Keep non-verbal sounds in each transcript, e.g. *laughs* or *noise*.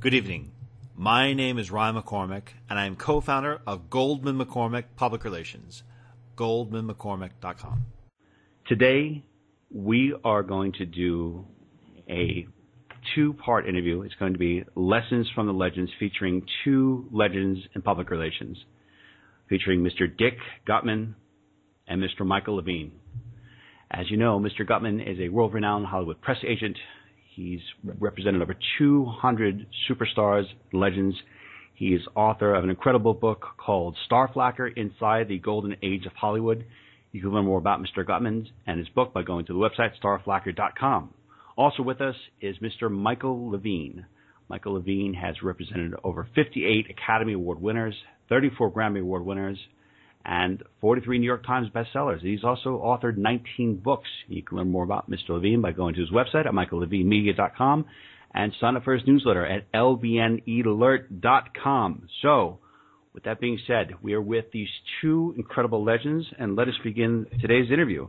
Good evening. My name is Ryan McCormick, and I am co founder of Goldman McCormick Public Relations. GoldmanMcCormick.com. Today, we are going to do a two part interview. It's going to be Lessons from the Legends featuring two legends in public relations, featuring Mr. Dick Guttman and Mr. Michael Levine. As you know, Mr. Guttman is a world renowned Hollywood press agent. He's represented over 200 superstars, legends. He is author of an incredible book called Starflacker Inside the Golden Age of Hollywood. You can learn more about Mr. Guttman and his book by going to the website starflacker.com. Also with us is Mr. Michael Levine. Michael Levine has represented over 58 Academy Award winners, 34 Grammy Award winners, and 43 New York Times bestsellers. He's also authored 19 books. You can learn more about Mr. Levine by going to his website at michaellevinemedia.com and sign up for his newsletter at lbnelert.com. So, with that being said, we are with these two incredible legends, and let us begin today's interview.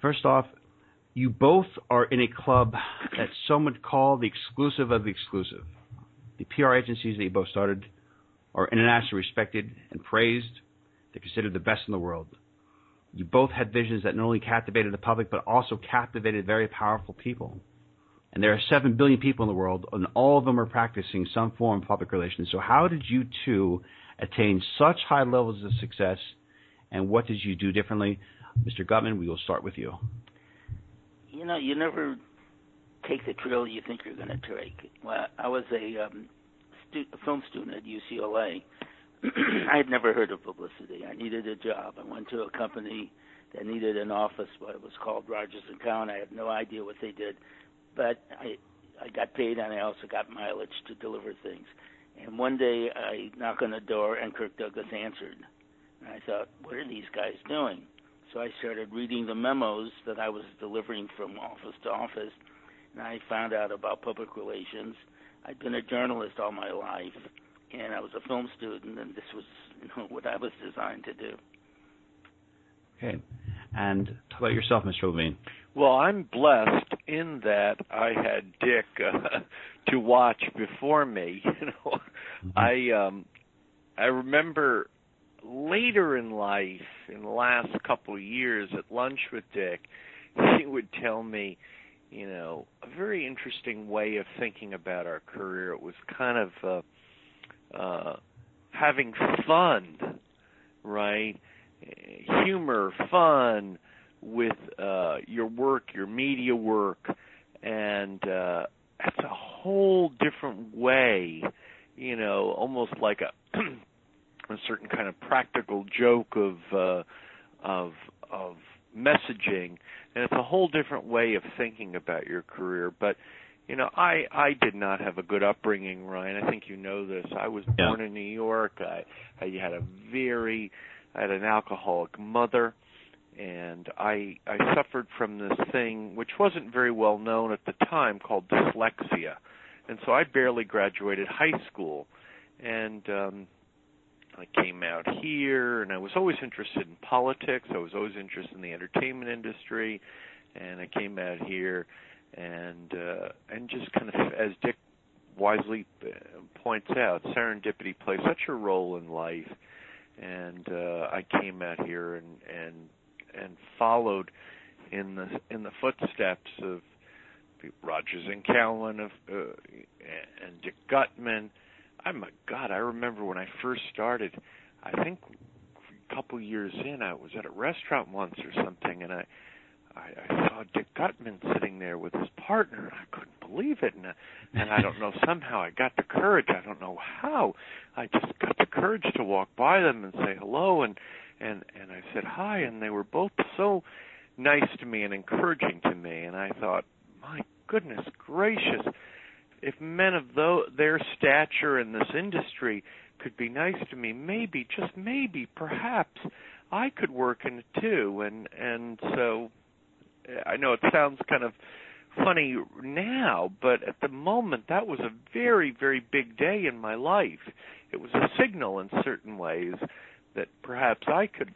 First off, you both are in a club that some would call the exclusive of the exclusive. The PR agencies that you both started are internationally respected and praised. They're considered the best in the world. You both had visions that not only captivated the public, but also captivated very powerful people. And there are 7 billion people in the world, and all of them are practicing some form of public relations. So, how did you two attain such high levels of success, and what did you do differently? Mr. Guttman, we will start with you. You know, you never take the trail you think you're going to take. Well, I was a, um, stu- a film student at UCLA. *clears throat* I had never heard of publicity. I needed a job. I went to a company that needed an office, but it was called Rogers and Cowan. I had no idea what they did, but I I got paid and I also got mileage to deliver things. And one day I knock on the door and Kirk Douglas answered. And I thought, what are these guys doing? So I started reading the memos that I was delivering from office to office, and I found out about public relations. I'd been a journalist all my life, and I was a film student, and this was you know, what I was designed to do. Okay. And talk about yourself, Mr. Levine. Well, I'm blessed in that I had Dick uh, *laughs* to watch before me. *laughs* You know, mm-hmm. I um, I remember later in life, in the last couple of years, at lunch with Dick, *laughs* he would tell me, you know, a very interesting way of thinking about our career. It was kind of uh, uh, having fun, right? Humor, fun with uh, your work, your media work, and uh, that's a whole different way, you know, almost like a *clears throat* a certain kind of practical joke of uh, of of messaging, and it's a whole different way of thinking about your career. But you know, I I did not have a good upbringing, Ryan. I think you know this. I was yeah. born in New York. I I had a very I had an alcoholic mother and I I suffered from this thing which wasn't very well known at the time called dyslexia. And so I barely graduated high school and um I came out here and I was always interested in politics. I was always interested in the entertainment industry and I came out here and uh and just kind of as Dick wisely uh, points out, serendipity plays such a role in life and uh I came out here and and and followed in the in the footsteps of Rogers and Cowan of uh, and Dick Guttman I'm a God. I remember when I first started. I think a couple years in, I was at a restaurant once or something, and I I, I saw Dick Guttman sitting there with his partner, I couldn't believe it. And and I don't know somehow I got the courage. I don't know how. I just got the courage to walk by them and say hello, and and and I said hi, and they were both so nice to me and encouraging to me. And I thought, my goodness gracious if men of their stature in this industry could be nice to me, maybe, just maybe, perhaps, I could work in it too. And and so, I know it sounds kind of funny now, but at the moment, that was a very, very big day in my life. It was a signal in certain ways that perhaps I could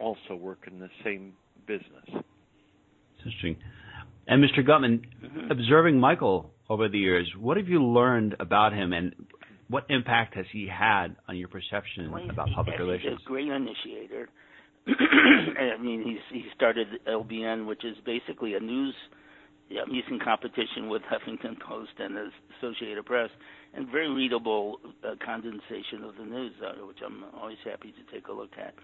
also work in the same business. It's interesting. And Mr. Guttman, mm-hmm. observing Michael over the years. What have you learned about him, and what impact has he had on your perception Well, he's- about public he's relations? a great initiator. *clears throat* I mean, he's he started LBN, which is basically a news. Yeah, he's in competition with Huffington Post and the Associated Press, and very readable uh, condensation of the news, uh, which I'm always happy to take a look at.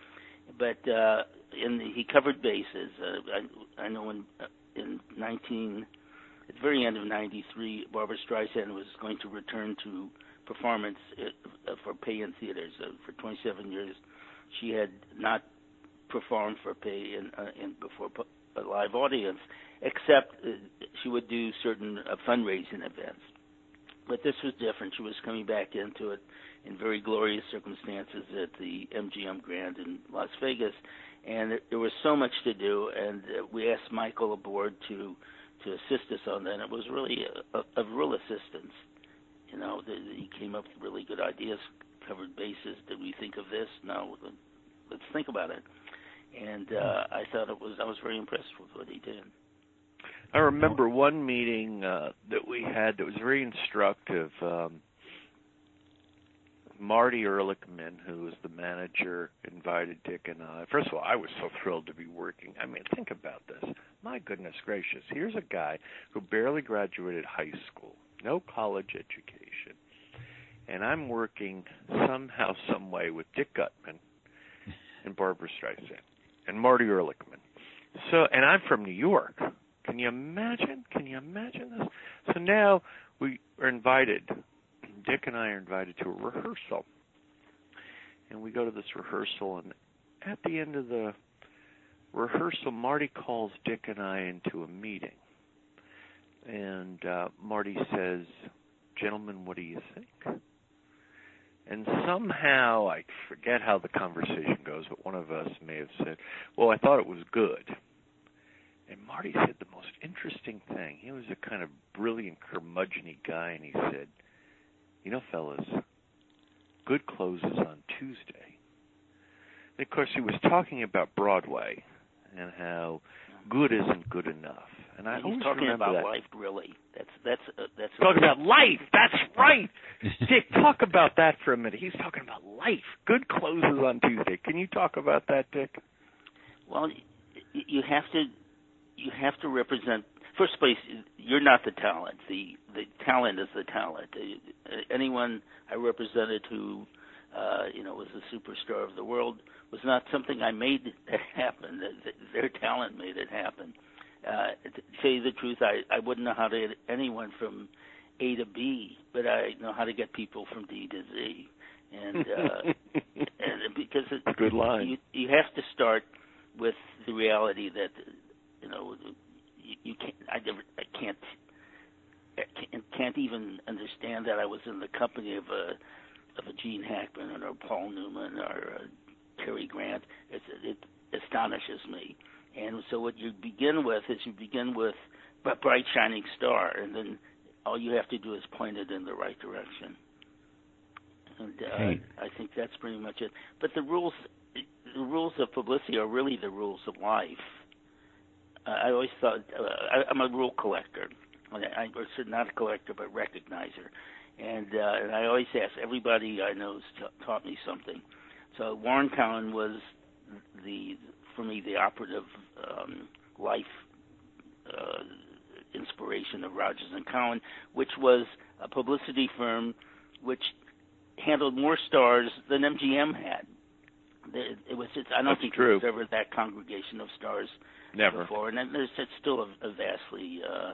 But uh, in the, he covered bases. Uh, I, I know in uh, in 19 at the very end of '93, Barbra Streisand was going to return to performance uh, for pay in theaters. Uh, for 27 years, she had not performed for pay in, uh, in before a live audience, except uh, she would do certain uh, fundraising events. But this was different. She was coming back into it in very glorious circumstances at the MGM Grand in Las Vegas, and there was so much to do. And uh, we asked Michael aboard to to assist us on that. And it was really a, a, a real assistance. You know, the, the, he came up with really good ideas, covered bases. Did we think of this? No. Let's think about it. And uh, I thought it was. I was very impressed with what he did. I remember one meeting uh, that we had that was very instructive. Um, Marty Erlichman, who was the manager, invited Dick and I. First of all, I was so thrilled to be working. I mean, think about this. My goodness gracious. Here's a guy who barely graduated high school, no college education. And I'm working somehow, some way with Dick Guttman and Barbra Streisand and Marty Erlichman. So, and I'm from New York. Can you imagine? Can you imagine this? So now we are invited Dick and I are invited to a rehearsal. And we go to this rehearsal, and at the end of the rehearsal, Marty calls Dick and I into a meeting. And uh, Marty says, Gentlemen, what do you think? And somehow, I forget how the conversation goes, but one of us may have said, Well, I thought it was good. And Marty said the most interesting thing. He was a kind of brilliant, curmudgeon guy, and he said, you know, fellas, good closes on Tuesday. And of course, he was talking about Broadway and how good isn't good enough. And I He's talking about that. life, really. That's that's uh, that's Talking about life. That's right. *laughs* Dick, talk about that for a minute. He's talking about life. Good closes on Tuesday. Can you talk about that, Dick? Well, you have to you have to represent. First place, you're not the talent. The the talent is the talent. Uh, Anyone I represented who, uh, you know, was a superstar of the world was not something I made happen. Th- th- Their talent made it happen. Uh, to tell you the truth, I I wouldn't know how to get anyone from A to B, but I know how to get people from D to Z. And uh, *laughs* and because it, Good line. you you have to start with the reality that you know you, you can't I never I can't I can't, can't even understand that I was in the company of a of a Gene Hackman or Paul Newman or uh, Cary Grant. It's, it astonishes me. And so what you begin with is you begin with a bright shining star, and then all you have to do is point it in the right direction. And uh, Hey. I think that's pretty much it. But the rules, the rules of publicity are really the rules of life. Uh, I always thought uh, I, I'm a rule collector. I, I, or not a collector, but recognizer. And uh, and I always ask everybody I know has ta- taught me something. So Warren Cowan was the for me the operative um, life uh, inspiration of Rogers and Cowan, which was a publicity firm which handled more stars than MGM had. It was I don't That's think true. there was ever that congregation of stars Never. before, and then there's it's still a, a vastly uh,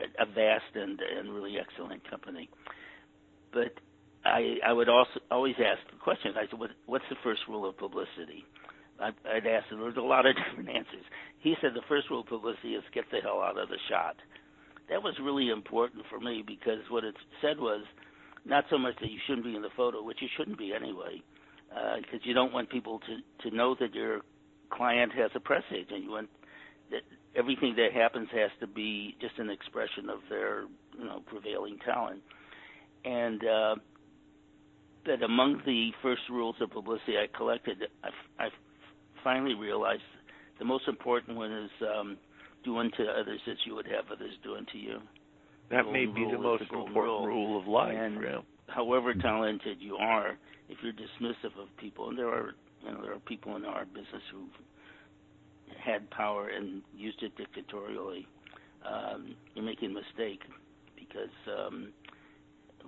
a- a vast and and really excellent company. But I I would also always ask the question. I said, what, "What's the first rule of publicity?" I'd ask, and there was a lot of *laughs* different answers. He said the first rule of publicity is get the hell out of the shot. That was really important for me because what it said was not so much that you shouldn't be in the photo, which you shouldn't be anyway, because you don't want people to to know that your client has a press agent. You want that everything that happens has to be just an expression of their you know prevailing talent. And uh, that among the first rules of publicity I collected, I, I finally realized the most important one is um, do unto others as you would have others do unto you. that may be the most the important rule. rule of life. And yeah. however talented you are, if you're dismissive of people, and there are you know there are people in our business who've had power and used it dictatorially, um, you're making a mistake because um,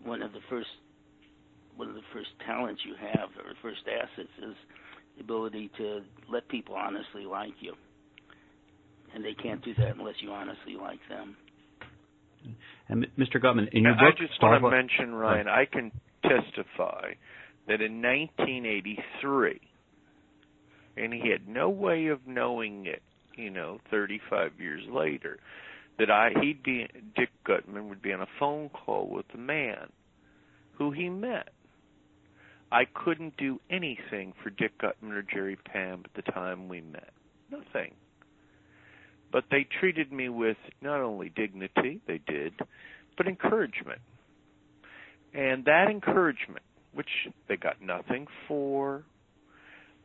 one of the first one of the first talents you have or first assets is the ability to let people honestly like you. And they can't do that unless you honestly like them. And Mr. Guttman, in your I book, just want to Starbucks- mention, Ryan, I can testify that in 1983, and he had no way of knowing it, you know, 35 years later, that I he'd be Dick Guttman would be on a phone call with a man who he met. I couldn't do anything for Dick Guttman or Jerry Pam at the time we met. Nothing. But they treated me with not only dignity, they did, but encouragement. And that encouragement, which they got nothing for,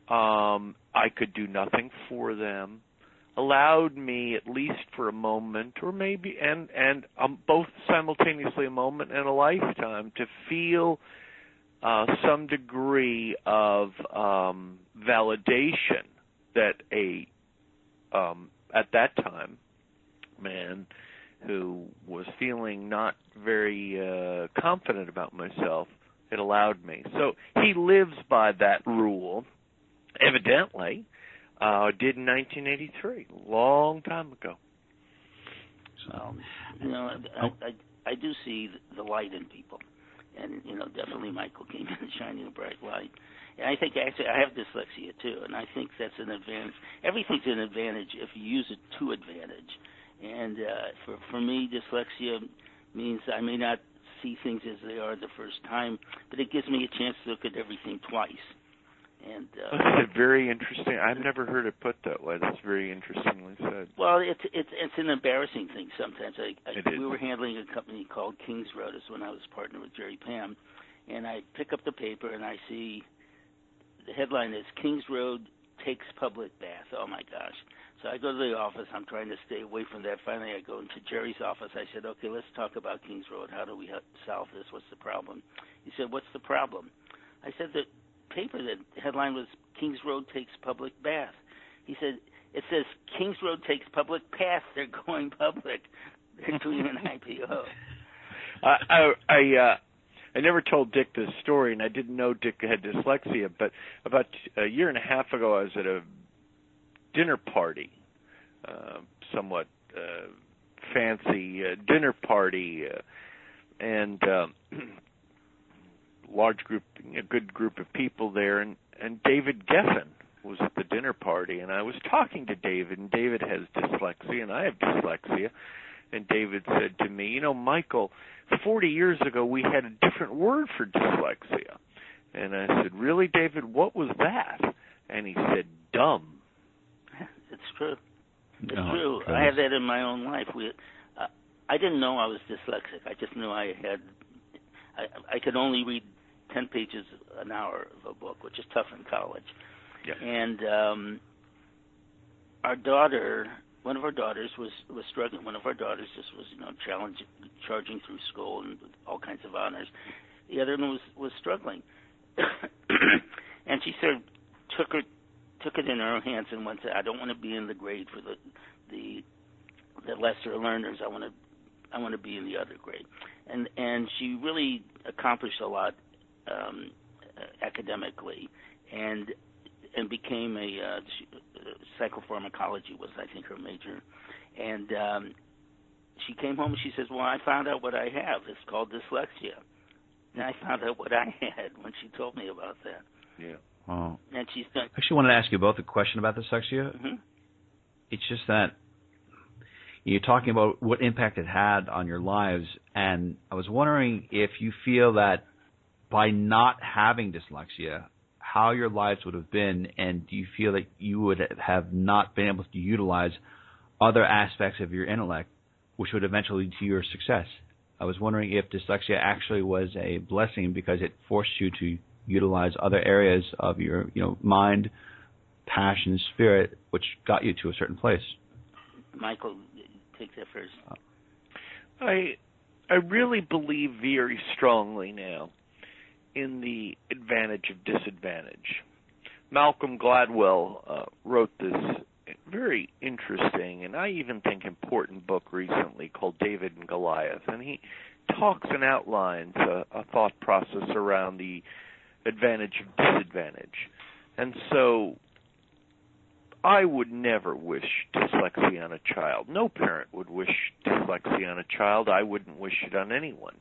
um, I could do nothing for them, allowed me at least for a moment, or maybe and and um, both simultaneously a moment and a lifetime to feel uh, some degree of um, validation that a um, at that time man who was feeling not very uh, confident about myself it allowed me. So he lives by that rule evidently uh did in 1983 long time ago. So you know, I, I I do see the light in people, and you know, definitely Michael came in *laughs* shining a bright light. And I think actually I have dyslexia too, and I think that's an advantage. Everything's an advantage if you use it to advantage. And uh, for for me, dyslexia means I may not see things as they are the first time, but it gives me a chance to look at everything twice. And uh, that's very interesting i've never heard it put that way that's very interestingly said Well, it's it's it's an embarrassing thing sometimes. I, I is. we were handling a company called Kings Road is when I was partnered with Jerry Pam, and I pick up the paper and I see the headline is Kings Road takes public bath. Oh my gosh! So I go to the office. I'm trying to stay away from that. Finally, I go into Jerry's office. I said, "Okay, let's talk about Kings Road. How do we solve this? What's the problem?" He said, "What's the problem?" I said, "The paper. The headline was Kings Road takes public bath." He said, it says Kings Road takes public path. They're going public. *laughs* They're doing an IPO. *laughs* I I I, uh, I never told Dick this story, and I didn't know Dick had dyslexia. But about a year and a half ago, I was at a dinner party, uh, somewhat uh, fancy uh, dinner party, uh, and um, *clears throat* large group, a good group of people there, and and David Geffen was at the dinner party, and I was talking to David, and David has dyslexia, and I have dyslexia. And David said to me, You know, Michael, 40 years ago we had a different word for dyslexia. And I said, Really, David, what was that? And he said, Dumb. *laughs* It's true. It's Oh, true. I goodness. have that in my own life. We, uh, I didn't know I was dyslexic. I just knew I had. I, I could only read ten pages an hour of a book, which is tough in college. Yeah. And um, our daughter, one of our daughters, was was struggling. One of our daughters just was, you know, challenging, charging through school and with all kinds of honors. The other one was was struggling, *coughs* and she sort of took her took it in her own hands and went to I don't want to be in the grade for the the the lesser learners. I want to I want to be in the other grade. And and she really accomplished a lot um uh, academically and and became a uh, uh, psychopharmacology was I think her major. And um she came home and she says, "Well, I found out what I have. It's called dyslexia." And I found out what I had when she told me about that. Yeah. Oh. And she's done. I actually wanted to ask you both a question about dyslexia. hmm It's just that you're talking about what impact it had on your lives, and I was wondering if you feel that by not having dyslexia, how your lives would have been, and do you feel that you would have not been able to utilize other aspects of your intellect, which would eventually lead to your success? I was wondering if dyslexia actually was a blessing because it forced you to utilize other areas of your, you know, mind, passion, spirit, which got you to a certain place. Michael, take that first. I I really believe very strongly now in the advantage of disadvantage. Malcolm Gladwell uh, wrote this very interesting and I even think important book recently called David and Goliath, and he talks and outlines a, a thought process around the advantage of disadvantage. And so I would never wish dyslexia on a child. No parent would wish dyslexia on a child. I wouldn't wish it on anyone.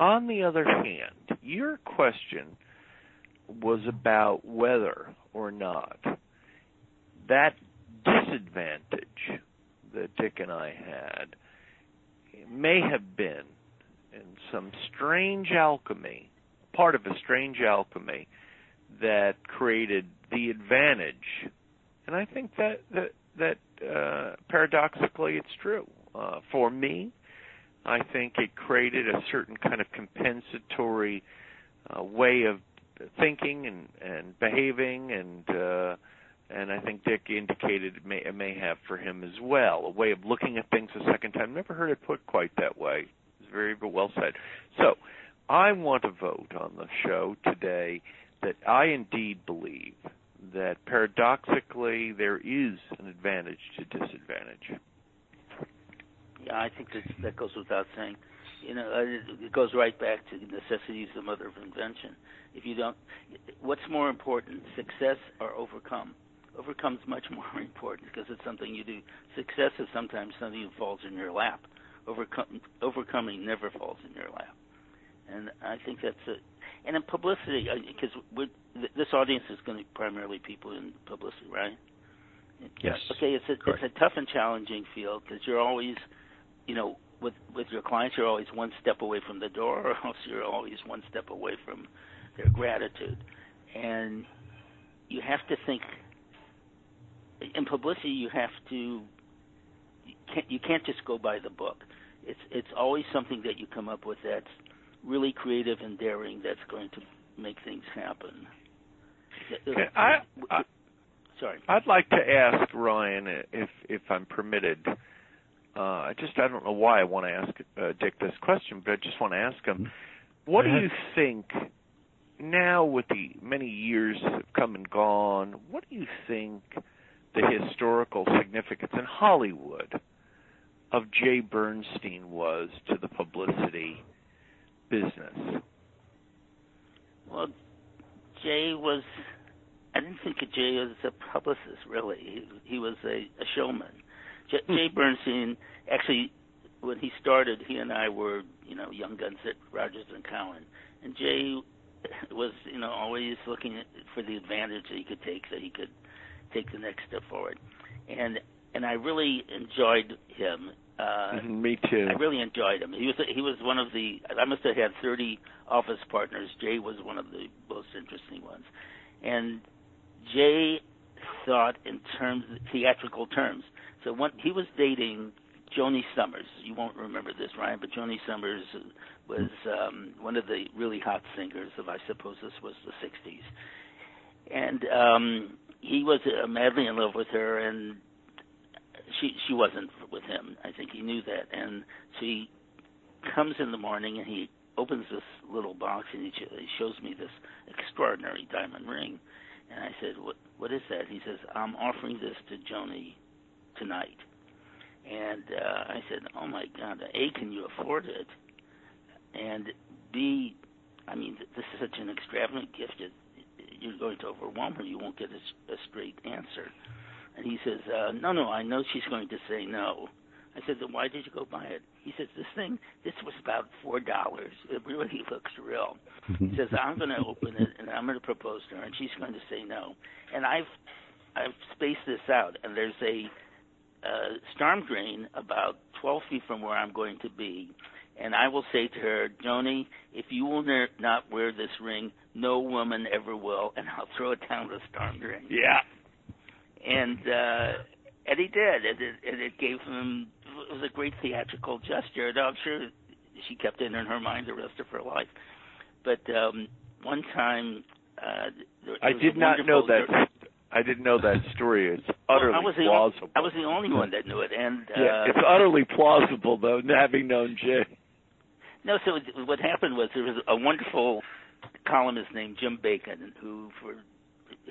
On the other hand, your question was about whether or not that disadvantage that Dick and I had may have been in some strange alchemy, part of a strange alchemy that created the advantage. And I think that that that uh, paradoxically it's true. Uh, for me, I think it created a certain kind of compensatory uh, way of thinking and and behaving and uh and I think Dick indicated it may it may have for him as well a way of looking at things a second time. Never heard it put quite that way. It's very well said. So I want to vote on the show today that I indeed believe that paradoxically there is an advantage to disadvantage. Yeah, I think that that goes without saying. You know, uh, it goes right back to the necessity is the mother of invention. If you don't, what's more important, success or overcome? Overcome is much *laughs* more important because it's something you do. Success is sometimes something that falls in your lap. Overcome, overcoming never falls in your lap. And I think that's it. And in publicity, uh, because this audience is going to be primarily people in publicity, right? Yes. Okay, it's a Correct. it's a tough and challenging field because you're always, you know, with with your clients, you're always one step away from the door, or else you're always one step away from their gratitude, and you have to think. In publicity, you have to. You can't, you can't just go by the book. It's it's always something that you come up with that's really creative and daring that's going to make things happen. I, I, Sorry. I'd like to ask Ryan if if I'm permitted. Uh, I just I don't know why I want to ask uh, Dick this question, but I just want to ask him, what do you think now with the many years that have come and gone? What do you think the historical significance in Hollywood of Jay Bernstein was to the publicity business? Well, Jay was. I didn't think of Jay as a publicist, really. He, he was a, a showman. J, Jay Bernstein, actually, when he started, he and I were, you know, young guns at Rogers and Cowan, and Jay was, you know, always looking at, for the advantage that he could take, so he could take the next step forward. And and I really enjoyed him. Uh, Me too. I really enjoyed him. He was he was one of the I must have had 30 office partners. Jay was one of the most interesting ones, and Jay thought in terms theatrical terms. So when he was dating Joanie Sommers, you won't remember this, Ryan, but Joanie Sommers was um, one of the really hot singers of I suppose this was the 60s, and um, he was uh, madly in love with her and she she wasn't with him. I think he knew that, and so he comes in the morning and he opens this little box and he, he shows me this extraordinary diamond ring, and I said, "What what is that?" He says, "I'm offering this to Joanie tonight," and uh, I said, "Oh my God! A, can you afford it? And B, I mean, this is such an extravagant gift that you're going to overwhelm her. You won't get a, a straight answer." And he says, uh, no, no, I know she's going to say no. I said, then why did you go buy it? He says, this thing, this was about four dollars. It really *laughs* looks real. he says, *laughs* I'm going to open it and I'm going to propose to her, and she's going to say no. And I've, I've spaced this out, and there's a uh, storm drain about 12 feet from where I'm going to be. And I will say to her, Joanie, if you will ne- not wear this ring, no woman ever will, and I'll throw it down the storm drain Yeah. and uh, and he did, and it, and it gave him it was a great theatrical gesture. And I'm sure she kept it in her mind the rest of her life. But um, one time, uh, there, I did not know that. I didn't know that story. It's *laughs* Well, utterly I was the plausible. I was the only one that knew it, and *laughs* uh, yeah, it's utterly plausible though, having known Jay. No, so what happened was there was a wonderful columnist named Jim Bacon who for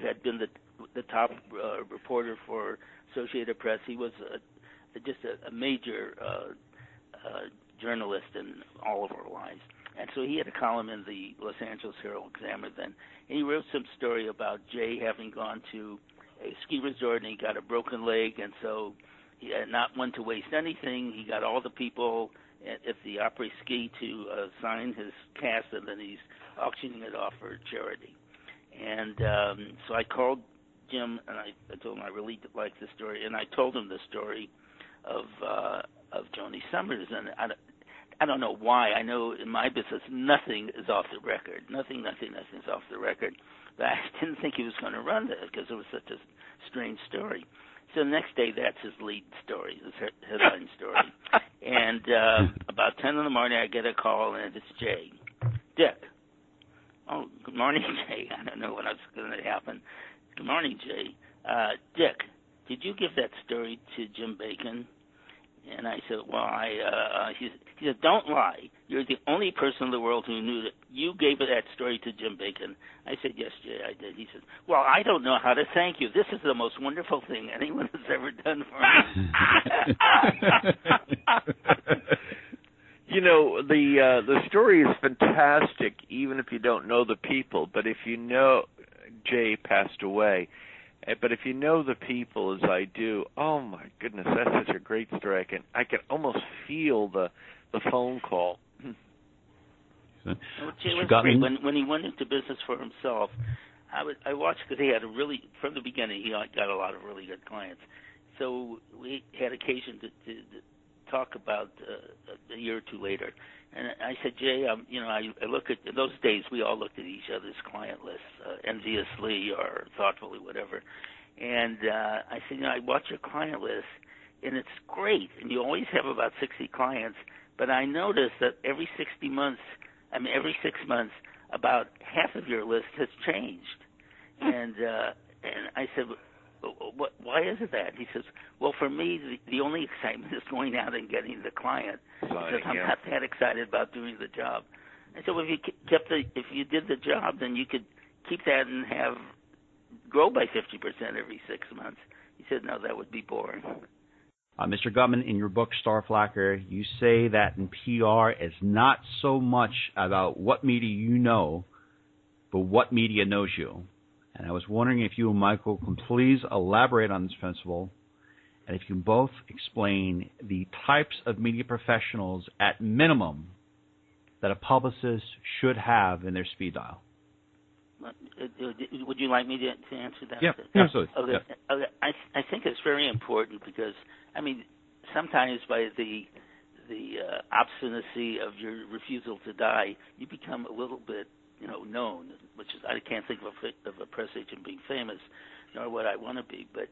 had been the the top uh, reporter for Associated Press. He was a, just a, a major uh, uh, journalist in all of our lives. And so he had a column in the Los Angeles Herald Examiner then. And he wrote some story about Jay having gone to a ski resort and he got a broken leg, and so he had not one to waste anything. He got all the people at, at the après ski to uh, sign his cast, and then he's auctioning it off for charity. And um, so I called Jim and I, I told him I really liked the story, and I told him the story of uh, of Joanie Sommers, and I, I don't know why. I know in my business nothing is off the record. Nothing, nothing, nothing's off the record. But I *laughs* didn't think he was going to run that because it was such a strange story. So the next day, that's his lead story, his headline story. *laughs* and uh, about 10 in the morning, I get a call, and it's Jay. Dick. Oh, good morning, *laughs* Jay. I don't know what was going to happen. Good morning, Jay. Uh, Dick, did you give that story to Jim Bacon? And I said, well, I, uh, he, he said, don't lie. You're the only person in the world who knew that you gave that story to Jim Bacon. I said, yes, Jay, I did. He said, well, I don't know how to thank you. This is the most wonderful thing anyone has ever done for me. *laughs* you know, the uh, the story is fantastic, even if you don't know the people. But if you know, Jay passed away Eh, but if you know the people as I do, oh my goodness, that's such a great story. I can I can almost feel the the phone call. well, Jay was great. When when he went into business for himself, I was I watched because he had a really from the beginning he got a lot of really good clients. So we had occasion to, to, to talk about uh, a year or two later. And I said, Jay, um, you know, I, I look at in those days we all looked at each other's client lists uh, enviously or thoughtfully, whatever. And uh, I said, you know, I watch your client list, and it's great, and you always have about 60 clients. But I noticed that every 60 months, I mean, every six months, about half of your list has changed. And uh, and I said, what, why is it that? He says, well, for me, the, the only excitement is going out and getting the client. Because I'm yeah. not that excited about doing the job. I said, well, if you kept the, if you did the job, then you could keep that and have grow by 50% every six months. He said, no, that would be boring. Uh, Mr. Guttman, in your book Starflacker, you say that in PR is not so much about what media you know, but what media knows you. And I was wondering if you and Michael can please elaborate on this principle and if you can both explain the types of media professionals at minimum that a publicist should have in their speed dial. Would you like me to, to answer that? Yeah, absolutely. Okay. Yeah. okay. I I think it's very important because I mean sometimes by the the uh, obstinacy of your refusal to die, you become a little bit you know, known, which is I can't think of a, of a press agent being famous, nor would I want to be, but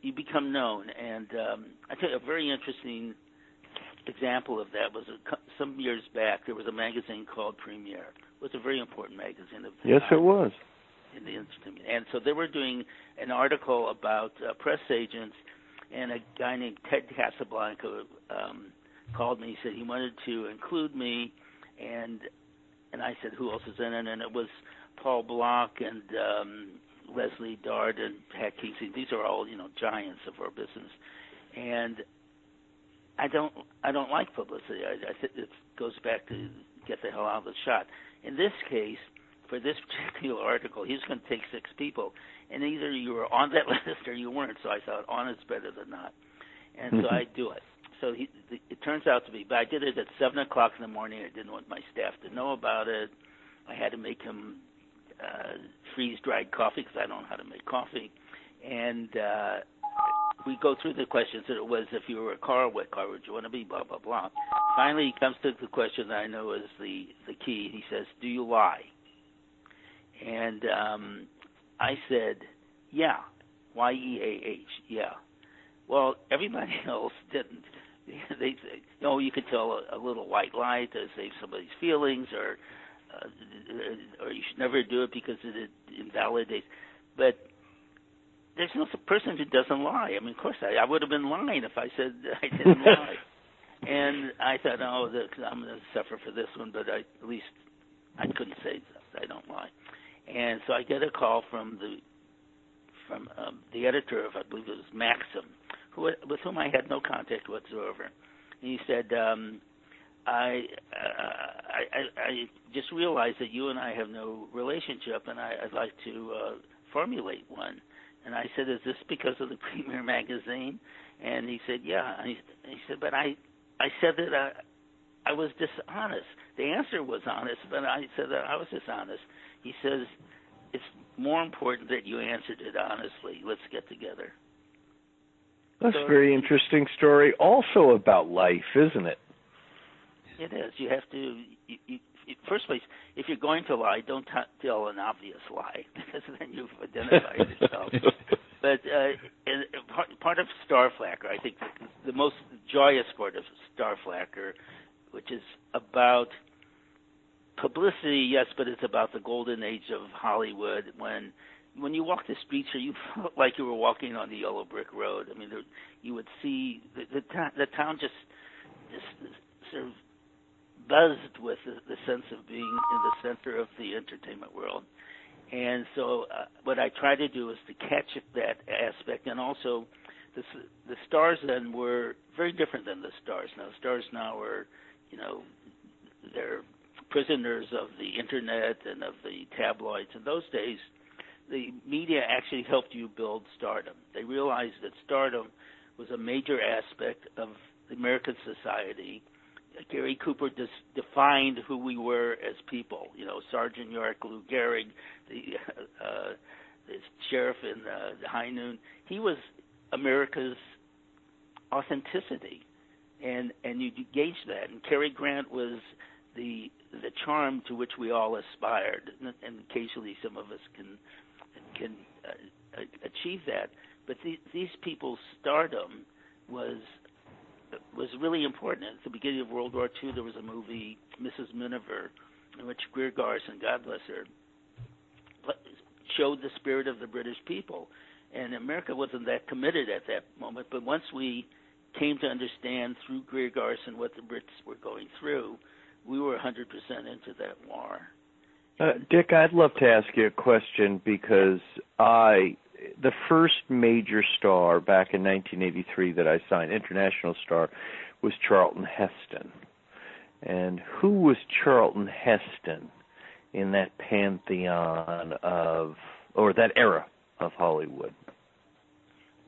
you become known. And um, I tell you, a very interesting example of that was a, some years back. There was a magazine called Premiere. It was a very important magazine. Of yes, time. it was. In the and so they were doing an article about uh, press agents, and a guy named Ted Casablanca um, called me. He said he wanted to include me, and and I said, who else is in it? And it was Paul Block and um, Leslie Dart and Pat Kingsley. These are all you know giants of our business, and I don't I don't like publicity. I, I think it goes back to get the hell out of the shot. In this case, for this *laughs* particular article, he's going to take six people, and either you were on that *laughs* list or you weren't. So I thought on is better than not, and so I do it so he, it turns out to be. But I did it at seven o'clock in the morning. I didn't want my staff to know about it. I had to make him uh, freeze dried coffee because I don't know how to make coffee, and uh, we go through the questions. It was if you were a car, what car would you want to be? Blah blah blah. Finally, he comes to the question that I know is the the key. He says, "Do you lie?" And um, I said, "Yeah." Y E A H. Yeah. Well, everybody *laughs* else didn't. *laughs* they, you know, you could tell a, a little white lie to save somebody's feelings, or uh, or you should never do it because it invalidates. But there's no person who doesn't lie. I mean, of course, I, I would have been lying if I said *laughs* I didn't *laughs* lie. and I thought, oh, this, I'm going to suffer for this one, but I, at least I couldn't say that. I don't lie. And so I get a call from the from um, the editor of, I believe it was Maxim, who with whom I had no contact whatsoever. And he said, um, I, uh, I, I just realized that you and I have no relationship, and I, I'd like to uh, formulate one. And I said, "Is this because of the *laughs* Premiere magazine?" And he said, "Yeah." And he, he said, "But I, I said that I, I was dishonest. The answer was honest, but I said that I was dishonest." He says, "It's more important that you answered it honestly. Let's get together." That's so, a very interesting story, also about life, isn't it? It is. You have to. You, you, first place, if you're going to lie, don't t- tell an obvious lie *laughs* because then you've identified yourself. *laughs* but uh, and part, part of Starflacker, I think the, the most joyous part of Starflacker, which is about publicity, yes, but it's about the golden age of Hollywood when when you walked the streets here, you *laughs* felt like you were walking on the yellow brick road. I mean, there, you would see the the, the town just just sort of buzzed with the, the sense of being in the center of the entertainment world. And so, uh, what I try to do is to catch that aspect, and also, the the stars then were very different than the stars now. Stars now are, you know, they're prisoners of the internet and of the tabloids. In those days, the media actually helped you build stardom. They realized that stardom was a major aspect of American society Gary Cooper dis- defined who we were as people. You know, Sergeant York, Lou Gehrig, the, uh, the sheriff in uh, the High Noon. He was America's authenticity, and and you gauge that. And Cary Grant was the the charm to which we all aspired, and, and occasionally some of us can can uh, achieve that. But the, these people's stardom was was really important. At the beginning of World War II, there was a movie, Mrs. Miniver, in which Greer Garson, God bless her, showed the spirit of the British people. And America wasn't that committed at that moment, but once we came to understand through Greer Garson what the Brits were going through, we were 100% into that war. Uh, Dick, I'd love to ask you a question because I the first major star back in 1983 that I signed, international star, was Charlton Heston. And who was Charlton Heston in that pantheon of, or that era of Hollywood?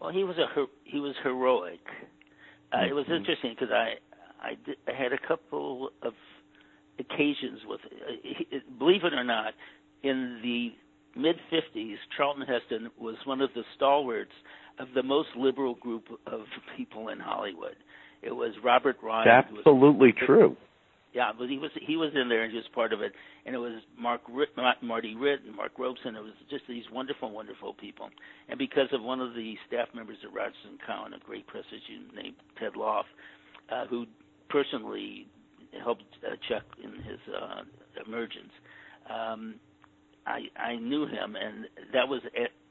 Well, he was a he was heroic. Uh, mm-hmm. It was mm-hmm. interesting because I I, did, I had a couple of occasions with, uh, believe it or not, in the mid 50s, Charlton Heston was one of the stalwarts of the most liberal group of people in Hollywood. It was Robert Ryan. Absolutely was, true. Yeah, but he was he was in there and he was part of it, and it was Mark Ritt, Marty Ritt and Mark Robeson. It was just these wonderful, wonderful people. And because of one of the staff members at and Cowan, a great press agent named Ted Loff, uh, who personally helped uh, Chuck in his uh, emergence. Um, I I knew him, and that was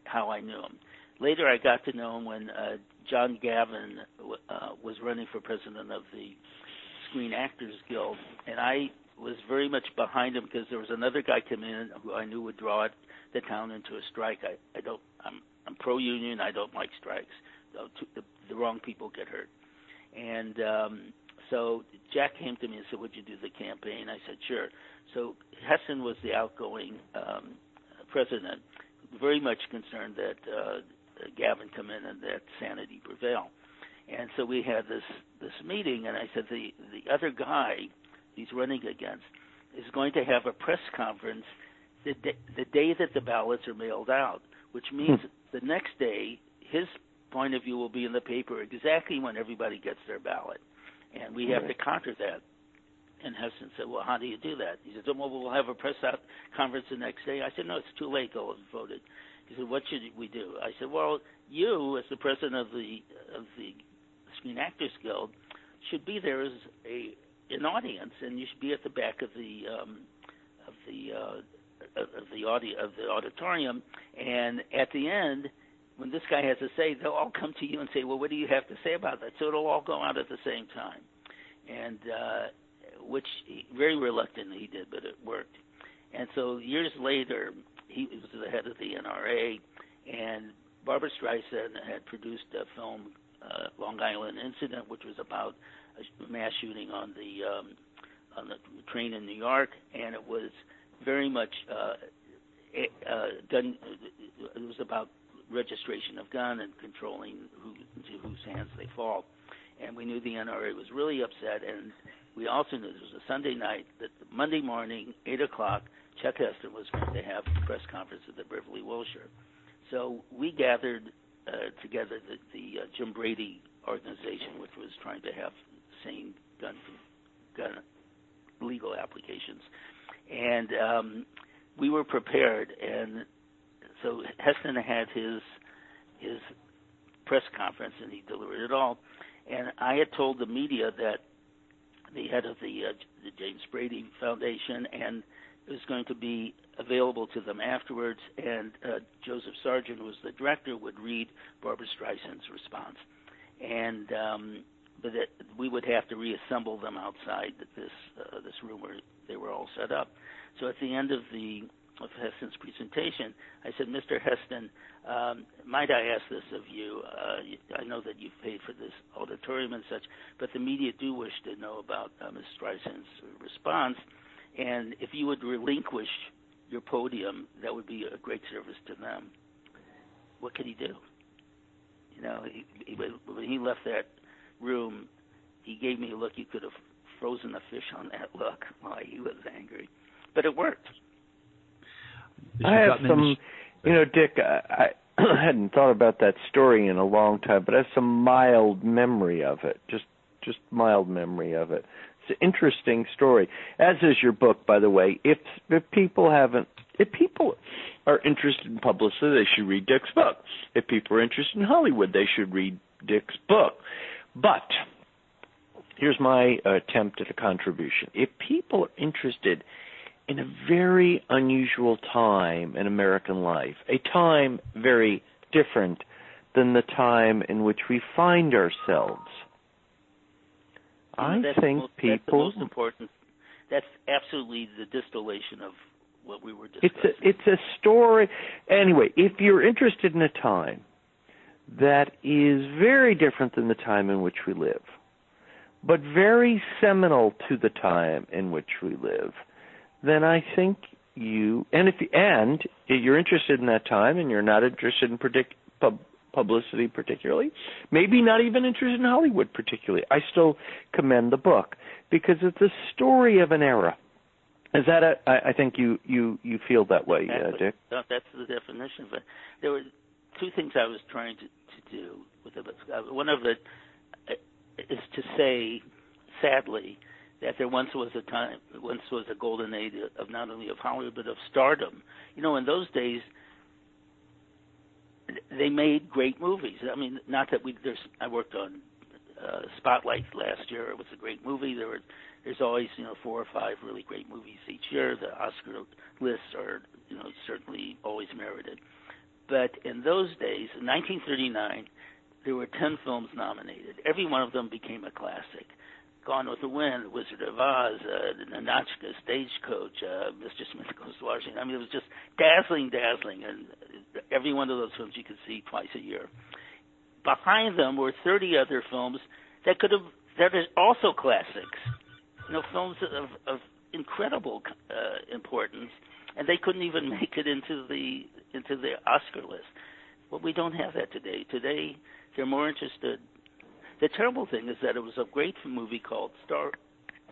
how I knew him. Later, I got to know him when uh, John Gavin uh, was running for president of the Screen Actors Guild, and I was very much behind him because there was another guy come in who I knew would draw the town into a strike. I I don't I'm I'm pro union. I don't like strikes. The, the, the wrong people get hurt, and um, so Jack came to me and said, "Would you do the campaign?" I said, "Sure." So Heston was the outgoing um, president, very much concerned that uh, Gavin come in and that sanity prevail. And so we had this this meeting, and I said the the other guy he's running against is going to have a press conference the day, the day that the ballots are mailed out, which means hmm. the next day his point of view will be in the paper exactly when everybody gets their ballot, and we have to counter that. And Heston said, "Well, how do you do that?" He said, "Well, we'll have a press out conference the next day." I said, "No, it's too late. Go and voted." He said, "What should we do?" I said, "Well, you, as the president of the of the Screen Actors Guild, should be there as a an audience, and you should be at the back of the um, of the uh, of the audio of the auditorium. And at the end, when this guy has to say, they'll all come to you and say, "Well, what do you have to say about that?" So it'll all go out at the same time. and uh, which he, very reluctantly he did, but it worked. And so years later, he was the head of the NRA, and Barbra Streisand had produced a film, uh, Long Island Incident, which was about a mass shooting on the um, on the train in New York, and it was very much uh, it, uh, gun. It was about registration of gun and controlling who to whose hands they fall. And we knew the NRA was really upset, and we also knew this was a Sunday night that Monday morning, eight o'clock, Chuck Heston was going to have a press conference at the Beverly Wilshire. So we gathered uh, together the, the uh, Jim Brady organization, which was trying to have same gun gun legal applications, and um, we were prepared. And so Heston had his his press conference, and he delivered it all. And I had told the media that the head of the, uh, the James Brady Foundation and it was going to be available to them afterwards, and uh, Joseph Sargent, who was the director, would read Barbra Streisand's response, and um, but that we would have to reassemble them outside this uh, this room where they were all set up. So at the end of the of Heston's presentation, I said, Mr. Heston, um, might I ask this of you? Uh, I know that you've paid for this auditorium and such, but the media do wish to know about uh, Ms. Streisand's response. And if you would relinquish your podium, that would be a great service to them. What could he do? You know, he, he, when he left that room, he gave me a look. You could have frozen a fish on that *laughs* look. Why he was angry, but it worked. I have some, you know, Dick. I, I *clears throat* hadn't thought about that story in a long time, but I have some mild memory of it. Just, just mild memory of it. It's an interesting story, as is your book, by the way. If if people haven't, if people are interested in publicity, they should read Dick's book. If people are interested in Hollywood, they should read Dick's book. But here's my attempt at a contribution. If people are interested in a very unusual time in American life, a time very different than the time in which we find ourselves I that's think most, people. That's the most important. That's absolutely the distillation of what we were discussing. It's a, it's a story. Anyway, if you're interested in a time that is very different than the time in which we live, but very seminal to the time in which we live, then I think you and if and if you're interested in that time and you're not interested in predict pub, publicity particularly, maybe not even interested in Hollywood particularly. I still commend the book because it's a story of an era. Is that a? I, I think you you you feel that way, uh, Dick. No, that's the definition. But there were two things I was trying to to do with it. Uh, one of it uh, is to say, sadly, that there once was a time, once was a golden age of not only of Hollywood but of stardom. You know, in those days, they made great movies. I mean, not that we there's I worked on uh, Spotlight last year. It was a great movie. There were there's always you know four or five really great movies each year. The Oscar lists are you know certainly always merited. But in those days, in 1939, there were 10 films nominated. Every one of them became a classic. Gone with the Wind, Wizard of Oz, uh, the Ninotchka, Stagecoach, uh, Mr. Smith Goes to Washington. I mean, it was just dazzling, dazzling, and every one of those films you could see twice a year. Behind them were 30 other films that could have that are also classics. You know, films of, of incredible uh, importance, and they couldn't even *laughs* make it into the into the Oscar list. Well, we don't have that today. Today, they're more interested the terrible thing is that it was a great movie called Star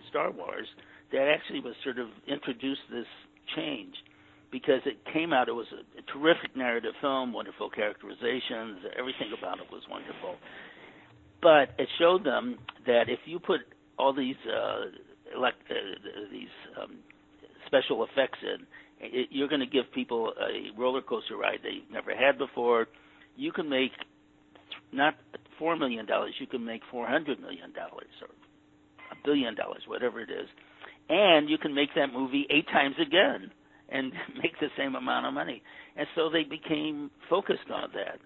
Star Wars that actually was sort of introduced this change because it came out. It was a, a terrific narrative film, wonderful characterizations, everything about it was wonderful. But it showed them that if you put all these uh, elect, uh, these um, special effects in, it, you're going to give people a roller coaster ride they've never had before. You can make not four million dollars, you can make four hundred million dollars or a billion dollars, whatever it is, and you can make that movie eight times again and *laughs* make the same amount of money. And so they became focused on that.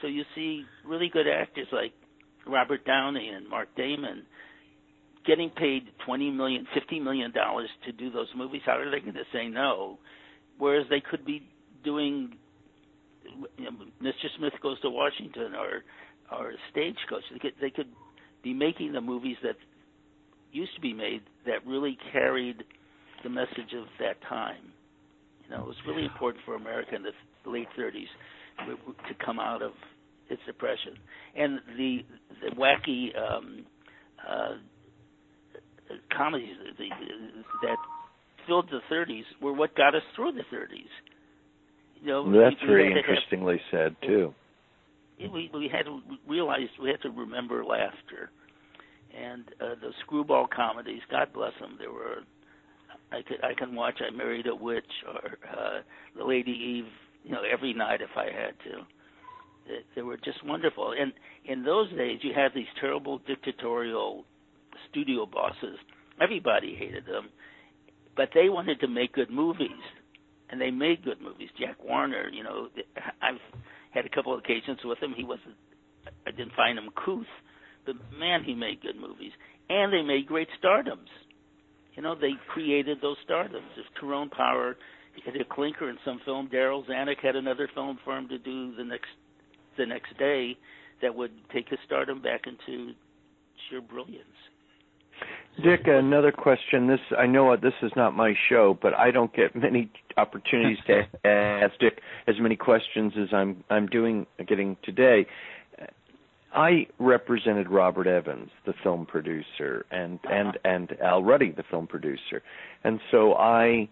So you see really good actors like Robert Downey and Matt Damon getting paid twenty million, fifty million dollars to do those movies. How are they going to say no? Whereas they could be doing you know, Mr. Smith goes to Washington or or Stagecoach. They could they could be making the movies that used to be made that really carried the message of that time. You know, it was really important for America in the late 30s to come out of its depression, and the the wacky um, uh, comedies that filled the 30s were what got us through the 30s. You know, that's we, very interestingly have, said too. We we had to realize we had to remember laughter, and uh, the screwball comedies. God bless them. There were I could I can watch I Married a Witch or uh, The Lady Eve, you know, every night if I had to. They, they were just wonderful. And in those days, you had these terrible dictatorial studio bosses. Everybody hated them, but they wanted to make good movies and they made good movies. Jack Warner, you know, I've had a couple of occasions with him. He wasn't, I didn't find him couth, but man, he made good movies, and they made great stardoms. You know, they created those stardoms. If Tyrone Power had a clinker in some film, Darryl Zanuck had another film for him to do the next the next day that would take his stardom back into sheer brilliance. Dick, another question. This I know this is not my show, but I don't get many opportunities to ask Dick as many questions as I'm I'm doing getting today. I represented Robert Evans, the film producer, and and and Al Ruddy, the film producer, and so I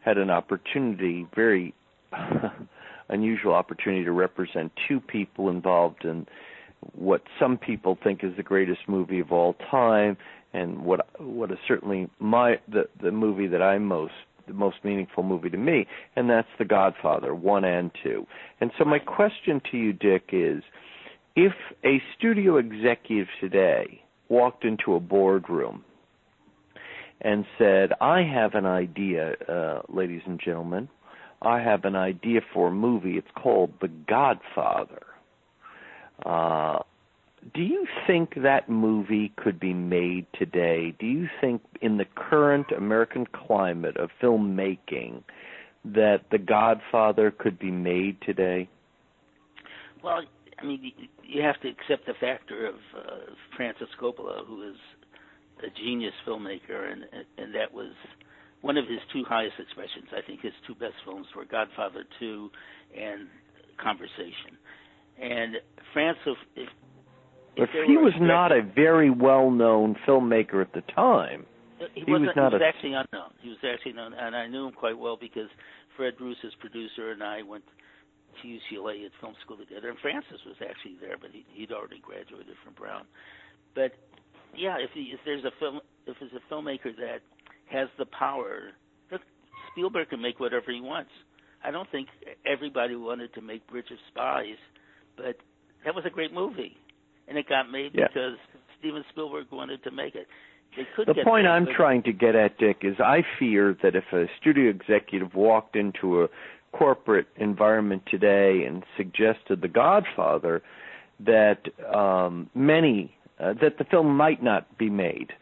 had an opportunity, very *laughs* unusual opportunity, to represent two people involved in what some people think is the greatest movie of all time, and what what is certainly my the the movie that I'm most the most meaningful movie to me, and that's The Godfather one and two. And so my question to you, Dick, is if a studio executive today walked into a boardroom and said, "I have an idea, uh, ladies and gentlemen. I have an idea for a movie. It's called The Godfather." Uh, do you think that movie could be made today? Do you think, in the current American climate of filmmaking, that The Godfather could be made today? Well, I mean, you have to accept the factor of uh, Francis Coppola, who is a genius filmmaker, and and that was one of his two highest expressions. I think his two best films were Godfather 2 and Conversation. And Francis, if but he was not a very well-known filmmaker at the time. He, he was not he was a, actually unknown. He was actually known, and I knew him quite well because Fred Roos, his producer, and I went to UCLA at film school together. And Francis was actually there, but he, he'd already graduated from Brown. But yeah, if he, if there's a film, if there's a filmmaker that has the power, look, Spielberg can make whatever he wants. I don't think everybody wanted to make Bridge of Spies, but that was a great movie and it got made yeah. because Steven Spielberg wanted to make it. They could the get point made, I'm but- trying to get at, Dick, is I fear that if a studio executive walked into a corporate environment today and suggested The Godfather, that um, many uh, that the film might not be made.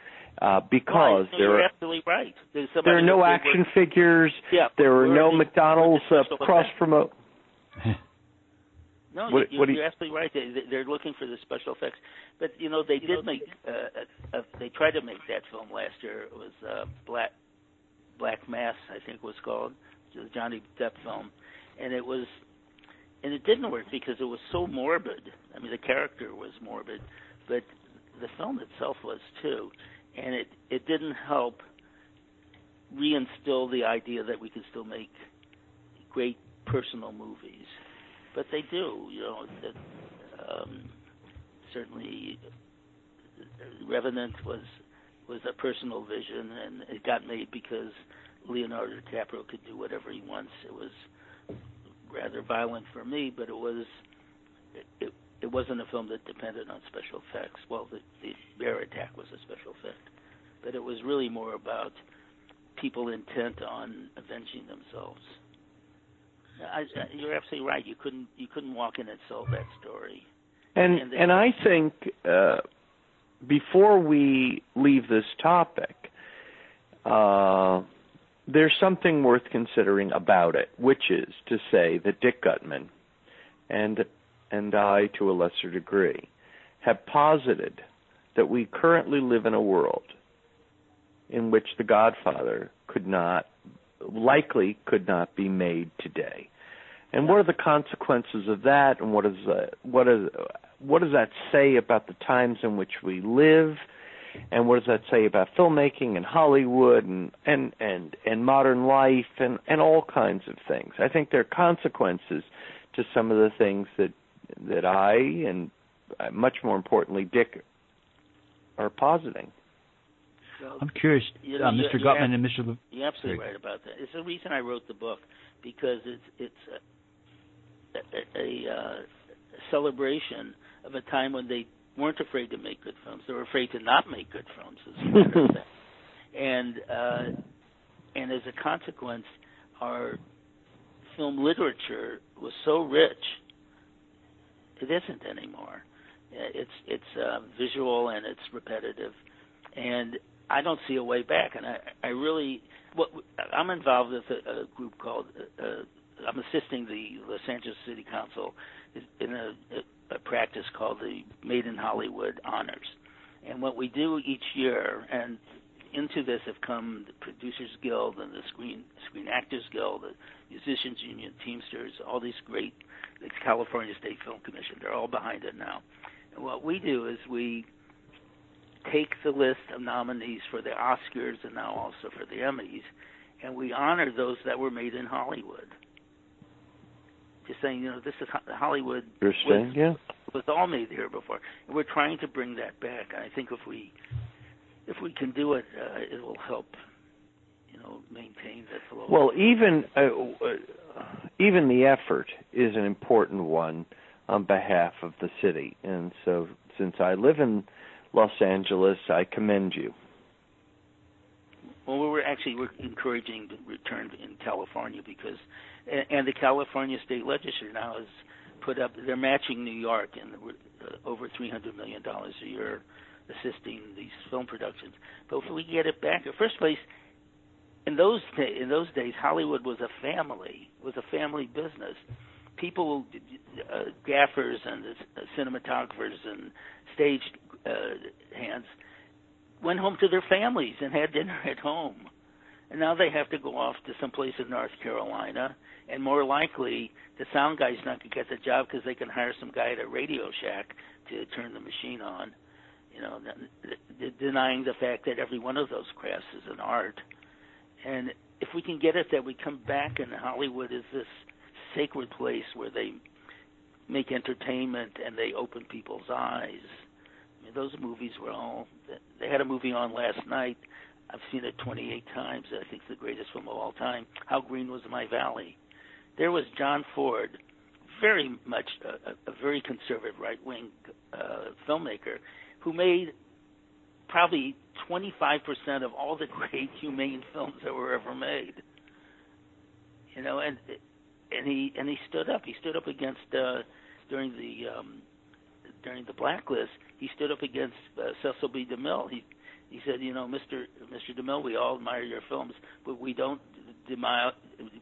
Uh, because right. no, there you're are absolutely right. There are no that- action figures. Yeah, There are no McDonald's we're uh, cross promote. *laughs* No, What- you, what you, you're absolutely right. They, they're looking for the special effects, but you know they did make. Uh, a, a, they tried to make that film last year. It was uh, Black Black Mass, I think it was called, the Johnny Depp film, and it was, and it didn't work because it was so morbid. I mean, the character was morbid, but the film itself was too, and it it didn't help reinstill the idea that we could still make great personal movies but they do. You know, that, um, certainly, Revenant was was a personal vision, and it got made because Leonardo DiCaprio could do whatever he wants. It was rather violent for me, but it was it, it, it wasn't a film that depended on special effects. Well, the, the bear attack was a special effect, but it was really more about people intent on avenging themselves. I, you're absolutely right. You couldn't you couldn't walk in and sell that story. And And and I think uh, before we leave this topic, uh, there's something worth considering about it, which is to say that Dick Guttman and and I, to a lesser degree, have posited that we currently live in a world in which The Godfather could not, likely could not be made today. And what are the consequences of that? And what is uh, what is what does that say about the times in which we live? and what does that say about filmmaking and Hollywood and and and and modern life and and all kinds of things. I think there are consequences to some of the things that that I and uh, much more importantly Dick are positing. So, I'm curious, you know, uh, Mr. Guttman and Mr. Le- you're absolutely right about that. It's the reason I wrote the book because it's it's a, a, a uh, celebration of a time when they weren't afraid to make good films. They were afraid to not make good films, as a matter of fact. And uh, and as a consequence, our film literature was so rich. It isn't anymore. It's it's uh, visual and it's repetitive, and I don't see a way back. And I I really what I'm involved with a, a group called uh, I'm assisting the Los Angeles City Council in a, a practice called the Made in Hollywood Honors. And what we do each year, and into this have come the Producers Guild and the Screen Screen Actors Guild, the Musicians Union, Teamsters, all these great, the California State Film Commission. They're all behind it now. And what we do is we take the list of nominees for the Oscars and now also for the Emmys, and we honor those that were made in Hollywood just saying, you know, this is Hollywood. You're yeah, was all made here before, and we're trying to bring that back. And I think if we if we can do it, uh, it will help, you know, maintain that. Well, even uh, uh, even the effort is an important one on behalf of the city, and so since I live in Los Angeles, I commend you. Well, we're actually we're encouraging the return in California because and, the California State Legislature now has put up they're matching New York and uh, over 300 million dollars a year assisting these film productions. But if we get it back, in first place, in those in those days, Hollywood was a family, was a family business. People, uh, gaffers and cinematographers and stage uh, hands went home to their families and had dinner at home. And now they have to go off to some place in North Carolina and more likely the sound guy's not going to get the job because they can hire some guy at a Radio Shack to turn the machine on. You know, denying the fact that every one of those crafts is an art. And if we can get it that we come back and Hollywood is this sacred place where they make entertainment and they open people's eyes. Those movies were all. They had a movie on last night. I've seen it 28 times. I think it's the greatest film of all time. How Green Was My Valley there was John Ford, very much a, a very conservative right wing uh, filmmaker, who made probably 25% of all the great humane films that were ever made. You know, and and he and he stood up. He stood up against uh, during the um, during the blacklist. He stood up against uh, Cecil B. DeMille. He he said, you know, Mr. Mr. DeMille, we all admire your films, but we don't admire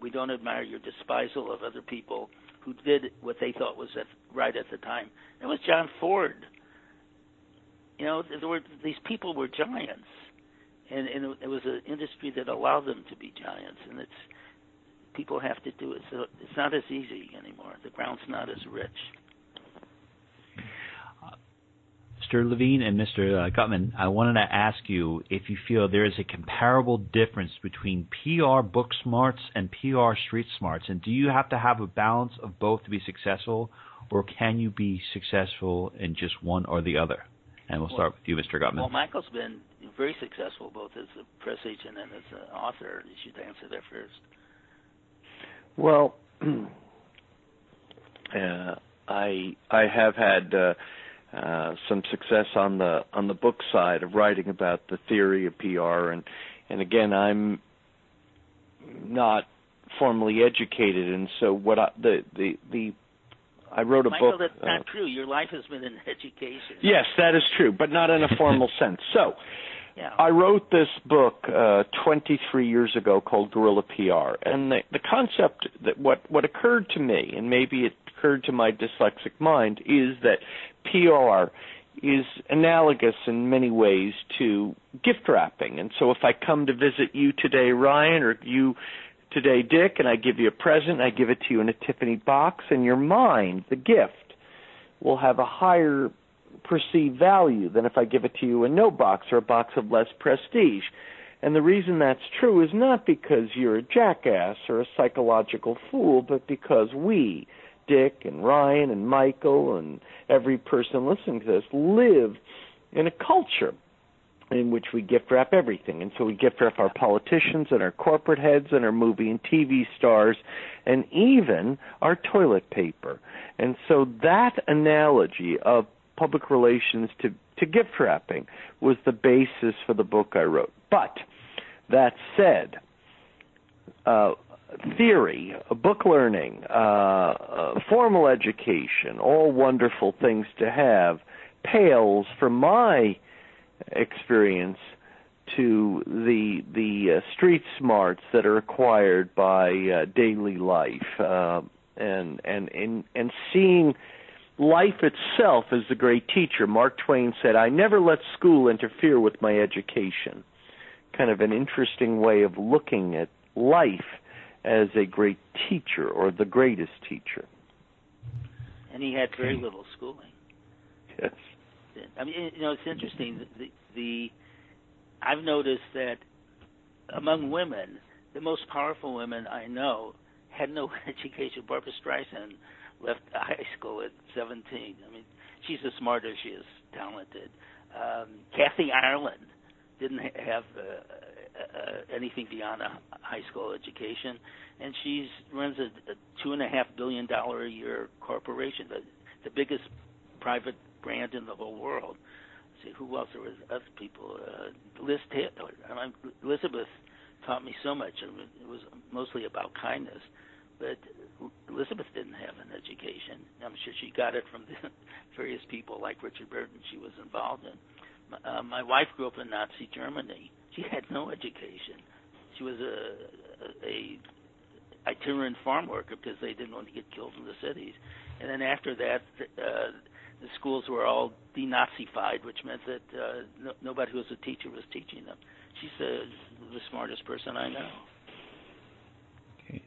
we don't admire your despisal of other people who did what they thought was at, right at the time. It was John Ford. You know, there were these people were giants, and, and it was an industry that allowed them to be giants, and it's people have to do it. So it's not as easy anymore. The ground's not as rich. Mr. Levine and Mr. Guttman, I wanted to ask you if you feel there is a comparable difference between PR book smarts and PR street smarts, and do you have to have a balance of both to be successful, or can you be successful in just one or the other? And we'll start with you, Mr. Guttman. Well, Michael's been very successful both as a press agent and as an author. You should answer that first. Well, *clears throat* uh, I I have had uh, uh, some success on the on the book side of writing about the theory of PR and and again I'm not formally educated and so what I, the the the I wrote a Michael, book. that's not true. Your life has been in *laughs* education. Yes, that is true, but not in a formal *laughs* sense. So, Yeah. I wrote this book uh, 23 years ago called Guerrilla PR, and the, the concept that what what occurred to me, and maybe it occurred to my dyslexic mind, is that PR is analogous in many ways to gift wrapping. And so, if I come to visit you today, Ryan, or you today, Dick, and I give you a present, I give it to you in a Tiffany box, in your mind, the gift will have a higher perceived value than if I give it to you in no box or a box of less prestige. And the reason that's true is not because you're a jackass or a psychological fool, but because we, Dick and Ryan and Michael and every person listening to this, live in a culture in which we gift wrap everything. And so we gift wrap our politicians and our corporate heads and our movie and TV stars and even our toilet paper. And so that analogy of public relations to, to gift wrapping was the basis for the book I wrote. But that said, uh, theory, book learning, uh, uh, formal education, all wonderful things to have, pales from my experience to the the uh, street smarts that are acquired by uh, daily life uh, and and and and seeing life itself as the great teacher. Mark Twain said, "I never let school interfere with my education." Kind of an interesting way of looking at life as a great teacher or the greatest teacher. And he had very little schooling. Yes. I mean, you know, it's interesting. The, the I've noticed that among women, the most powerful women I know had no *laughs* education. Barbra Streisand left high school at 17. I mean, she's as smart as she is talented. Um, Kathy Ireland didn't have uh, uh, anything beyond a high school education, and she's runs a, two and a half billion dollar a year corporation, the the biggest private brand in the whole world. See who else there was other people. Uh, Liz Taylor, I mean, Elizabeth taught me so much. It was mostly about kindness, but Elizabeth didn't have an education. I'm sure she got it from *laughs* the various people like Richard Burton she was involved in. Uh, my wife grew up in Nazi Germany. She had no education. She was a, a itinerant farm worker because they didn't want to get killed in the cities. And then after that, uh, the schools were all denazified, which meant that uh, no, nobody who was a teacher was teaching them. She's the, the smartest person I know. Okay.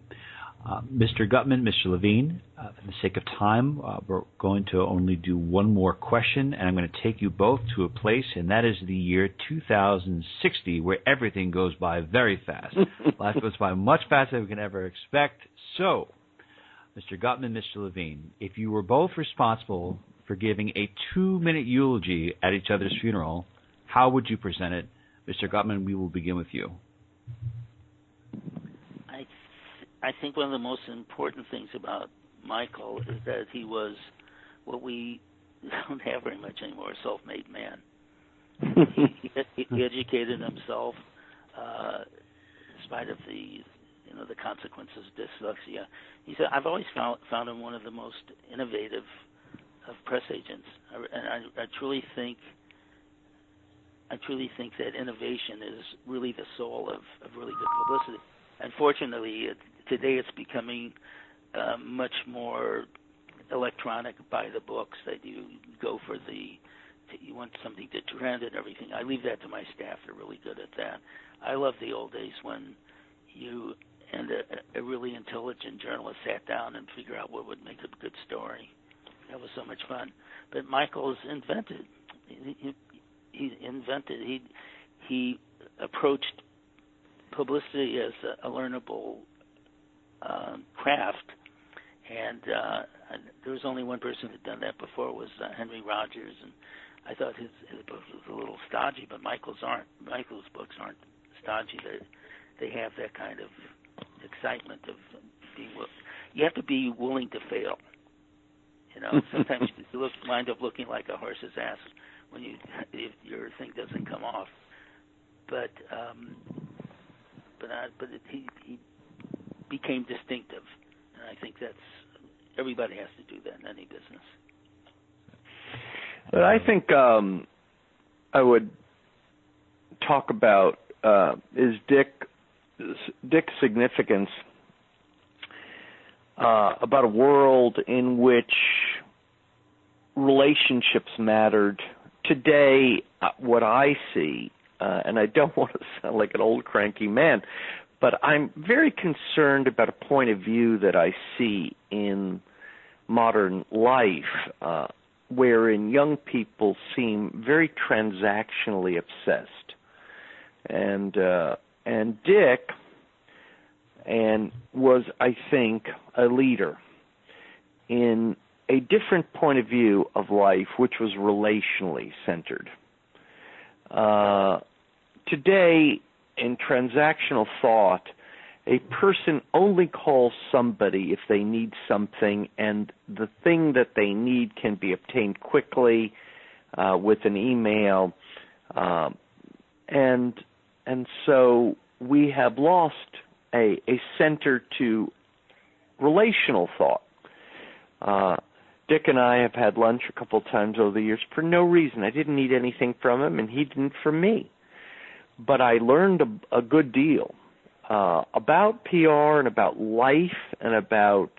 Uh, Mr. Guttman, Mr. Levine, uh, for the sake of time, uh, we're going to only do one more question, and I'm going to take you both to a place, and that is the year 2060, where everything goes by very fast. *laughs* Life goes by much faster than we can ever expect. So, Mr. Guttman, Mr. Levine, if you were both responsible for giving a two-minute eulogy at each other's funeral, how would you present it? Mr. Guttman, we will begin with you. I think one of the most important things about Michael is that he was what we *laughs* don't have very much anymore, a self-made man. he, he, he educated himself uh, in spite of the you know the consequences of dyslexia. He said, "I've always found found him one of the most innovative of press agents, and I, I truly think." I truly think that innovation is really the soul of, of really good publicity. Unfortunately, it, today it's becoming uh, much more electronic by the books that you go for the you want something to trend and everything. I leave that to my staff; they're really good at that. I love the old days when you and a, a really intelligent journalist sat down and figure out what would make a good story. That was so much fun. But Michael's invented. He, he, invented. He he approached publicity as a, a learnable um, craft, and uh, there was only one person who'd done that before was uh, Henry Rogers, and I thought his his books was a little stodgy, but Michael's aren't. Michael's books aren't stodgy. They they have that kind of excitement of being. You have to be willing to fail. You know, *laughs* sometimes you look wind up looking like a horse's ass when you if your thing doesn't come off. But um, but I, but it, he he became distinctive, and I think that's everybody has to do that in any business. But I think um, I would talk about uh, is Dick Dick's significance uh, about a world in which relationships mattered. Today, uh, what I see, uh, and I don't *laughs* want to sound like an old cranky man, but I'm very concerned about a point of view that I see in modern life, uh, wherein young people seem very transactionally obsessed. And uh, and Dick and was, I think, a leader in a different point of view of life, which was relationally centered. Uh, today, in transactional thought, a person only calls somebody if they need something, and the thing that they need can be obtained quickly uh, with an email, um, and and so we have lost a a center to relational thought. Uh, Dick and I have had lunch a couple times over the years for no reason. I didn't need anything from him, and he didn't from me. But I learned a, a good deal uh, about PR and about life and about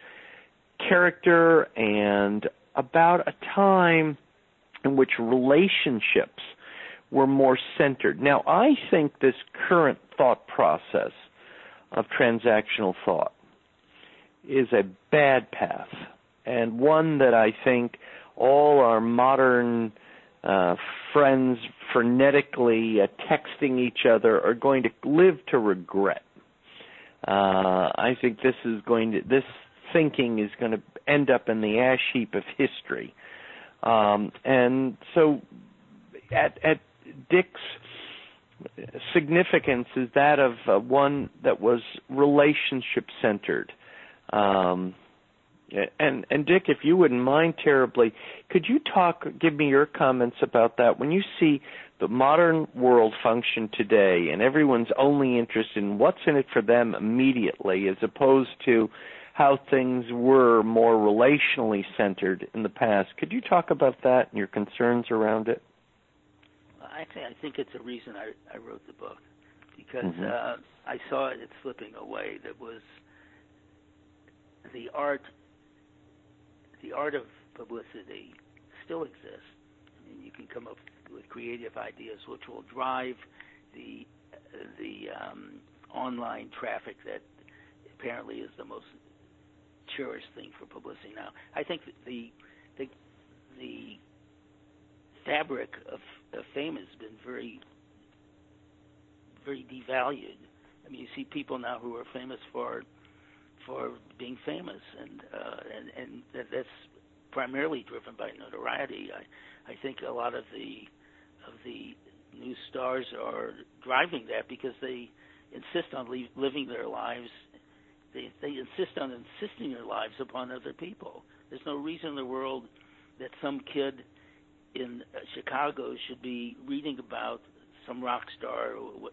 character and about a time in which relationships were more centered. Now, I think this current thought process of transactional thought is a bad path and one that I think all our modern uh, friends frenetically uh, texting each other are going to live to regret. Uh, I think this is going to this thinking is going to end up in the ash heap of history. Um, and so, at at Dick's significance is that of uh, one that was relationship centered. Um, and and Dick, if you wouldn't mind terribly, could you talk, give me your comments about that? When you see the modern world function today, and everyone's only interested in what's in it for them immediately, as opposed to how things were more relationally centered in the past. Could you talk about that and your concerns around it? I think I think it's a reason I I wrote the book because mm-hmm. uh, I saw it slipping away. That was the art the art of publicity still exists. Mean, you can come up with creative ideas which will drive the the um, online traffic that apparently is the most cherished thing for publicity now. I think the the the fabric of, of fame has been very very devalued. I mean, you see people now who are famous for for being famous, and uh, and and that, that's primarily driven by notoriety. I I think a lot of the of the new stars are driving that because they insist on living their lives. They they insist on insisting their lives upon other people. There's no reason in the world that some kid in Chicago should be reading about some rock star what,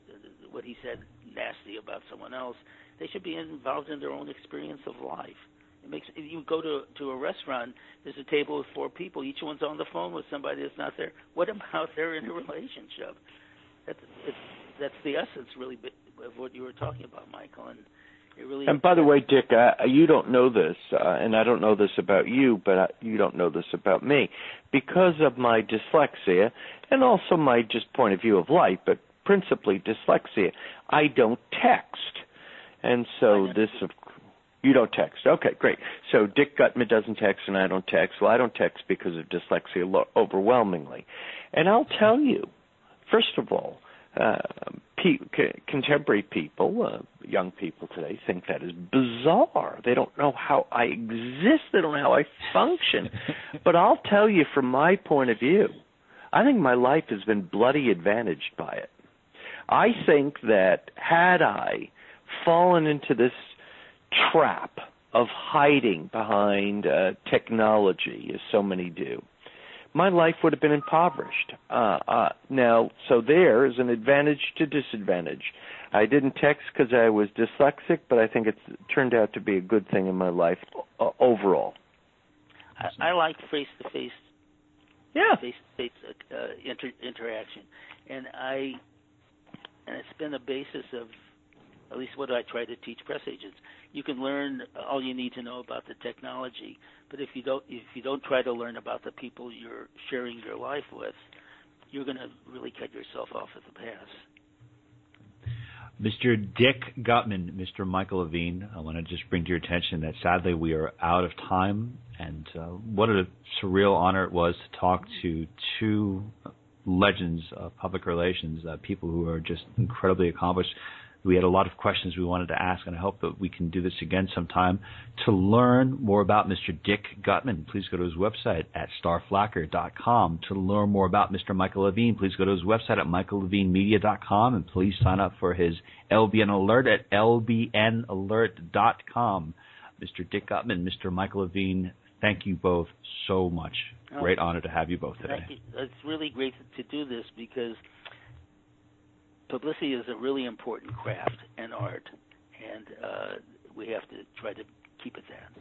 what he said nasty about someone else they should be involved in their own experience of life. It makes you go to to a restaurant, there's a table with four people, each one's on the phone with somebody that's not there. *laughs* What about they're in a relationship? That's it's, that's the essence really of what you were talking about, Michael. And it really. And by the way, Dick, uh, you don't know this, uh, and I don't know this about you, but uh, you don't know this about me, because of my dyslexia and also my just point of view of life, but principally dyslexia. I don't text. And so this of you don't text. Okay, great. So Dick Guttman doesn't text and I don't text. Well, I don't text because of dyslexia overwhelmingly. And I'll tell you, first of all, uh, pe- c- contemporary people, uh, young people today, think that is bizarre. They don't know how I exist. They don't know how I function. *laughs* but I'll tell you, from my point of view, I think my life has been bloody advantaged by it. I think that had I fallen into this trap of hiding behind uh, technology, as so many do, my life would have been impoverished. Uh, uh, now, so there is an advantage to disadvantage. I didn't text because I was dyslexic, but I think it's turned out to be a good thing in my life uh, overall. I, I like face to face Yeah. face to face inter interaction, and I and it's been the basis of at least what I try to teach press agents. You can learn all you need to know about the technology, but if you don't if you don't try to learn about the people you're sharing your life with, you're going to really cut yourself off at the pass. Mr. Dick Guttman, Mr. Michael Levine, I want to just bring to your attention that sadly we are out of time, and uh, what a surreal honor it was to talk to two legends of public relations, uh, people who are just incredibly accomplished we had a lot of questions we wanted to ask, and I hope that we can do this again sometime. To learn more about Mr. Dick Guttman, please go to his website at starflacker.com. To learn more about Mr. Michael Levine, please go to his website at michaellevinemedia.com, and please sign up for his LBN Alert at lbnalert.com. Mr. Dick Guttman, Mr. Michael Levine, thank you both so much. Oh, Great honor to have you both today. It's really great to do this because – publicity is a really important craft and art, and uh, we have to try to keep it that.